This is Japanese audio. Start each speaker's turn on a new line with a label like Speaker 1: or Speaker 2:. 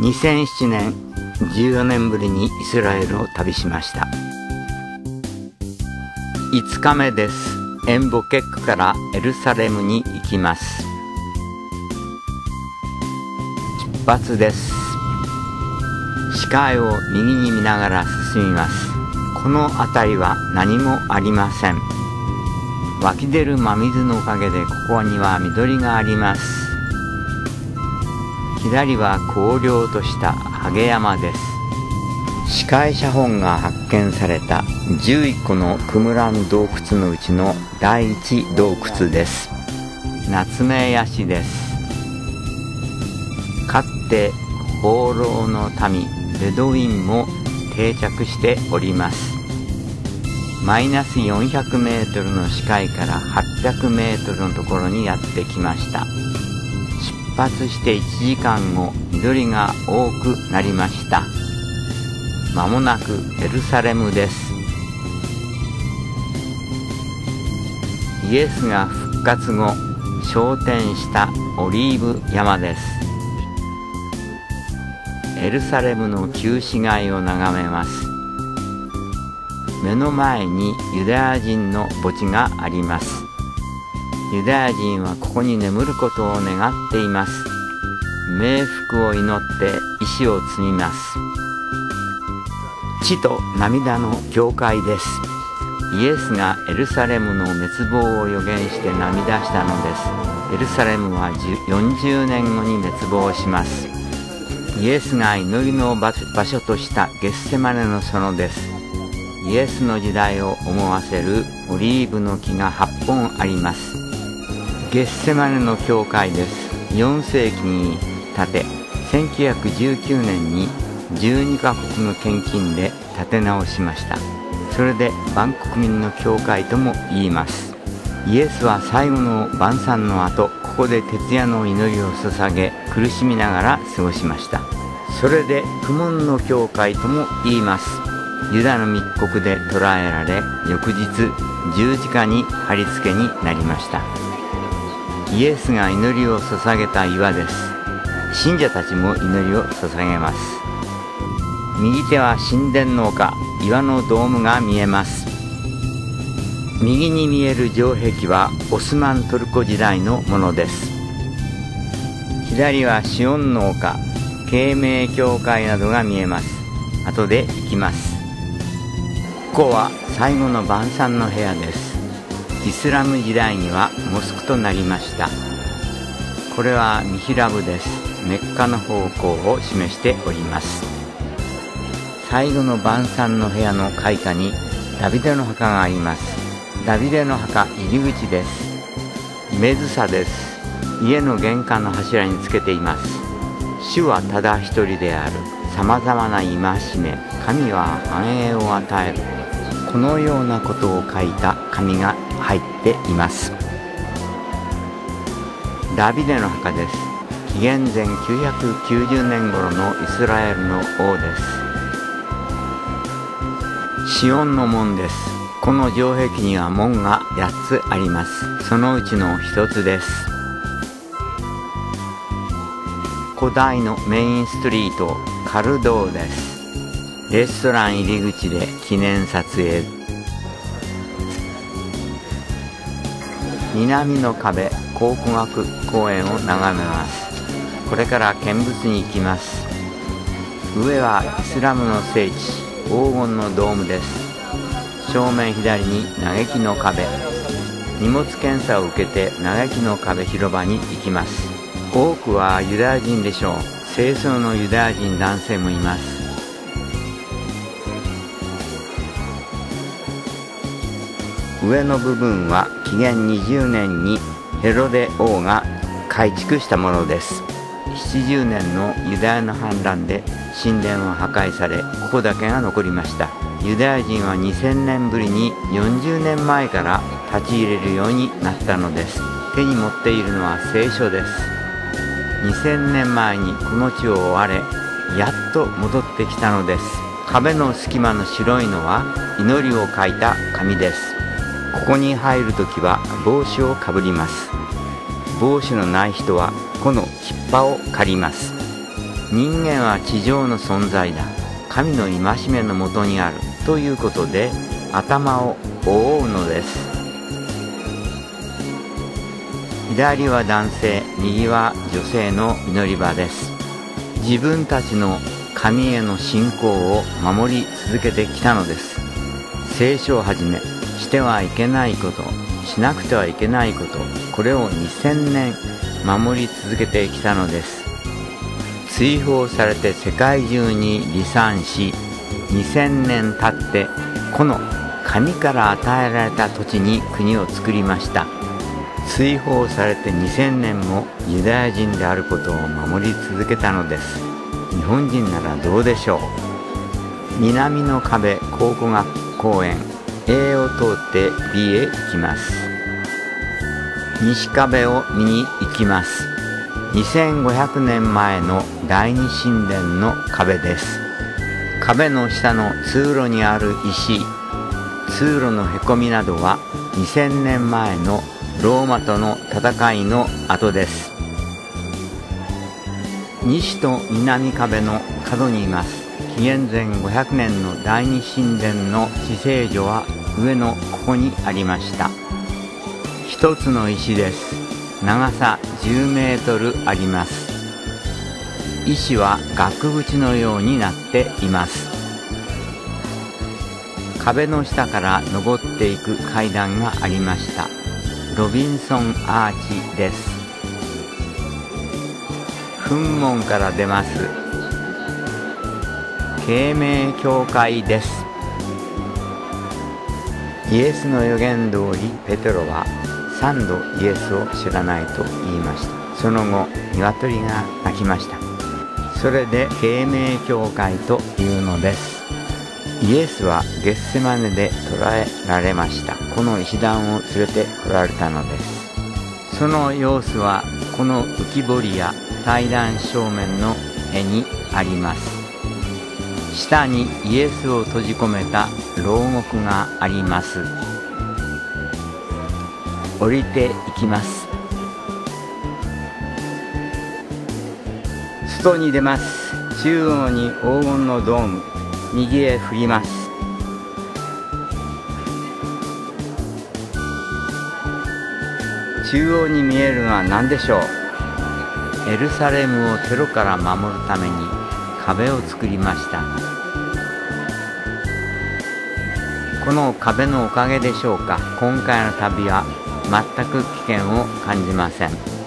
Speaker 1: 2007年14年ぶりにイスラエルを旅しました。5日目です。エンボケックからエルサレムに行きます。出発です。視界を右に見ながら進みます。この辺りは何もありません。湧き出る真水のおかげでここには緑があります。左は荒涼としたハゲ山です。視界写本が発見された11個のクムラン洞窟のうちの第一洞窟です。夏目ヤシです。かつて放浪の民ベドウィンも定着しております。マイナス400メートルの視界から800メートルのところにやってきました。出発して1時間後緑が多くなりました。まもなくエルサレムです。イエスが復活後昇天したオリーブ山です。エルサレムの旧市街を眺めます。目の前にユダヤ人の墓地があります。ユダヤ人はここに眠ることを願っています。冥福を祈って石を積みます。血と涙の教会です。イエスがエルサレムの滅亡を予言して涙したのです。エルサレムは40年後に滅亡します。イエスが祈りの場所としたゲッセマネの園です。イエスの時代を思わせるオリーブの木が8本あります。ゲッセマネの教会です。4世紀に建て1919年に12カ国の献金で建て直しました。それで万国民の教会とも言います。イエスは最後の晩餐の後ここで徹夜の祈りを捧げ苦しみながら過ごしました。それで苦悶の教会とも言います。ユダの密告で捕らえられ翌日十字架に貼り付けになりました。イエスが祈りを捧げた岩です。信者たちも祈りを捧げます。右手は神殿の丘。岩のドームが見えます。右に見える城壁はオスマントルコ時代のものです。左はシオンの丘。慶明教会などが見えます。後で行きます。ここは最後の晩餐の部屋です。イスラム時代にはモスクとなりました。これはミヒラブです。メッカの方向を示しております。最後の晩餐の部屋の開花にダビデの墓があります。ダビデの墓入り口です。メズサです。家の玄関の柱につけています。主はただ一人である。さまざまな戒め神は繁栄を与える。このようなことを書いた紙が入っています。ダビデの墓です。紀元前990年頃のイスラエルの王です。シオンの門です。この城壁には門が8つあります。そのうちの1つです。古代のメインストリートカルドーです。レストラン入り口で記念撮影。南の壁考古学公園を眺めます。これから見物に行きます。上はイスラムの聖地黄金のドームです。正面左に嘆きの壁。荷物検査を受けて嘆きの壁広場に行きます。多くはユダヤ人でしょう。清掃のユダヤ人男性もいます。上の部分は紀元20年にヘロデ王が改築したものです。70年のユダヤの反乱で神殿は破壊されここだけが残りました。ユダヤ人は2000年ぶりに40年前から立ち入れるようになったのです。手に持っているのは聖書です。2000年前にこの地を追われやっと戻ってきたのです。壁の隙間の白いのは祈りを書いた紙です。ここに入るときは帽子をかぶります。帽子のない人はこの切羽を借ります。人間は地上の存在だ。神の戒めのもとにある。ということで頭を覆うのです。左は男性右は女性の祈り場です。自分たちの神への信仰を守り続けてきたのです。聖書をはじめしてはいけないことしなくてはいけないことこれを2000年守り続けてきたのです。追放されて世界中に離散し2000年経ってこの神から与えられた土地に国を作りました。追放されて2000年もユダヤ人であることを守り続けたのです。日本人ならどうでしょう。南の壁考古学公園。A を通って B へ行きます。西壁を見に行きます。2500年前の第二神殿の壁です。壁の下の通路にある石通路のへこみなどは2000年前のローマとの戦いの後です。西と南壁の角にいます。紀元前500年の第二神殿の至聖所は上のここにありました。一つの石です。長さ10メートルあります。石は額縁のようになっています。壁の下から登っていく階段がありました。ロビンソンアーチです。墳門から出ます。慶明教会です。イエスの予言通りペテロは3度イエスを知らないと言いました。その後鶏が鳴きました。それで慶明教会というのです。イエスはゲッセマネで捕らえられました。この石段を連れて来られたのです。その様子はこの浮き彫りや祭壇正面の絵にあります。下にイエスを閉じ込めた牢獄があります。降りていきます。外に出ます。中央に黄金のドーム。右へ振ります。中央に見えるのは何でしょう？エルサレムをテロから守るために壁を作りました。この壁のおかげでしょうか。今回の旅は全く危険を感じません。